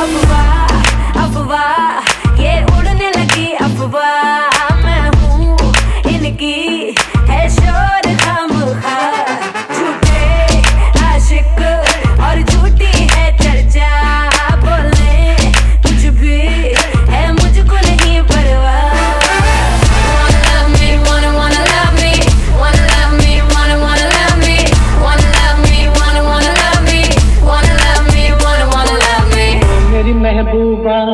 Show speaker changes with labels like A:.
A: अफवाह अफवाह ये उड़ने लगी अफवाह। मैं हूँ इनकी
B: 不管